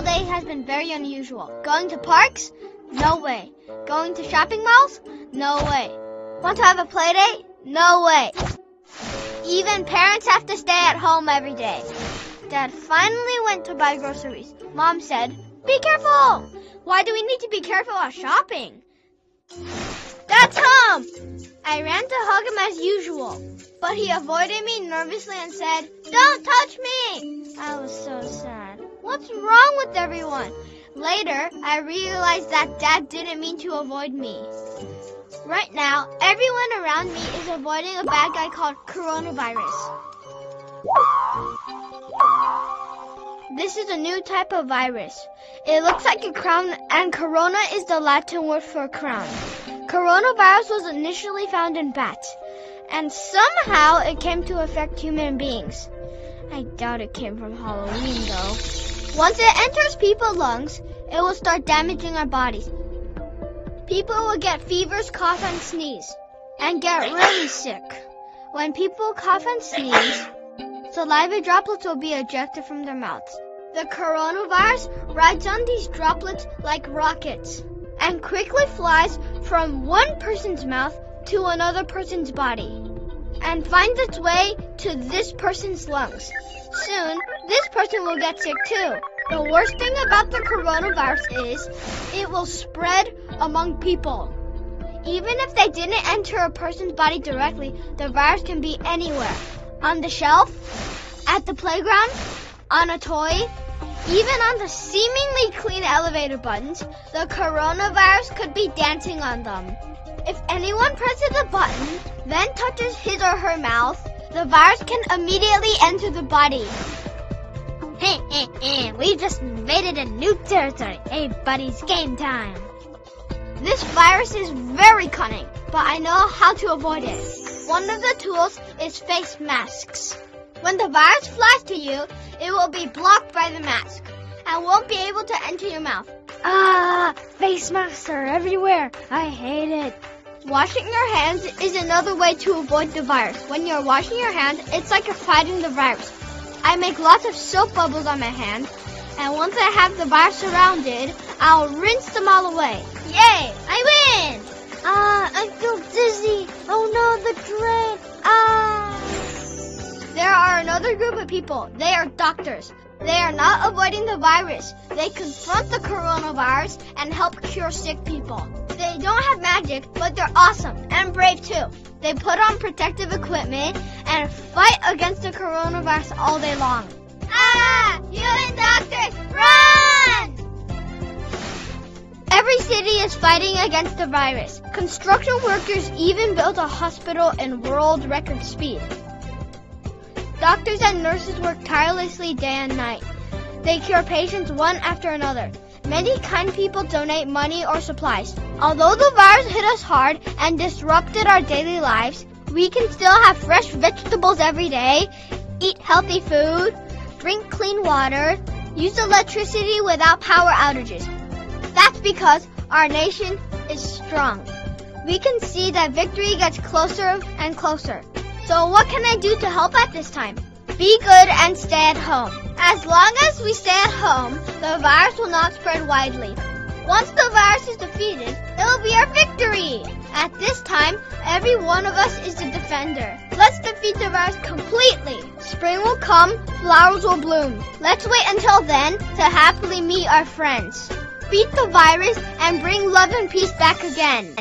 holiday has been very unusual. Going to parks? No way. Going to shopping malls? No way. Want to have a play date? No way. Even parents have to stay at home every day. Dad finally went to buy groceries. Mom said, Be careful! Why do we need to be careful while shopping? That's home! I ran to hug him as usual, but he avoided me nervously and said, Don't touch me! I was so sad. What's wrong with everyone? Later, I realized that Dad didn't mean to avoid me. Right now, everyone around me is avoiding a bad guy called coronavirus. This is a new type of virus. It looks like a crown, and corona is the Latin word for crown. Coronavirus was initially found in bats, and somehow it came to affect human beings. I doubt it came from Halloween, though. Once it enters people's lungs, it will start damaging our bodies. People will get fevers, cough, and sneeze, and get really sick. When people cough and sneeze, saliva droplets will be ejected from their mouths. The coronavirus rides on these droplets like rockets and quickly flies from one person's mouth to another person's body and finds its way to this person's lungs. Soon, this person will get sick too. The worst thing about the coronavirus is it will spread among people. Even if they didn't enter a person's body directly, the virus can be anywhere. On the shelf, at the playground, on a toy, even on the seemingly clean elevator buttons, the coronavirus could be dancing on them. If anyone presses a button, then touches his or her mouth, the virus can immediately enter the body. Hey, hey, hey, we just invaded a new territory. Hey, buddies, game time. This virus is very cunning, but I know how to avoid it. One of the tools is face masks. When the virus flies to you, it will be blocked by the mask and won't be able to enter your mouth. Ah, face masks are everywhere. I hate it. Washing your hands is another way to avoid the virus. When you're washing your hands, it's like you're fighting the virus. I make lots of soap bubbles on my hands, and once I have the virus surrounded, I'll rinse them all away. Yay! I win! Ah, I feel dizzy. Oh no, the dread. Ah. There are another group of people. They are doctors. They are not avoiding the virus. They confront the coronavirus and help cure sick people. They don't have magic, but they're awesome and brave too. They put on protective equipment and fight against the coronavirus all day long. Ah! UN doctors, run! Every city is fighting against the virus. Construction workers even built a hospital in world record speed. Doctors and nurses work tirelessly day and night. They cure patients one after another. Many kind people donate money or supplies. Although the virus hit us hard and disrupted our daily lives, we can still have fresh vegetables every day, eat healthy food, drink clean water, use electricity without power outages. That's because our nation is strong. We can see that victory gets closer and closer. So what can I do to help at this time? Be good and stay at home. As long as we stay at home, the virus will not spread widely. Once the virus is defeated, it will be our victory. At this time, every one of us is the defender. Let's defeat the virus completely. Spring will come, flowers will bloom. Let's wait until then to happily meet our friends. Beat the virus and bring love and peace back again.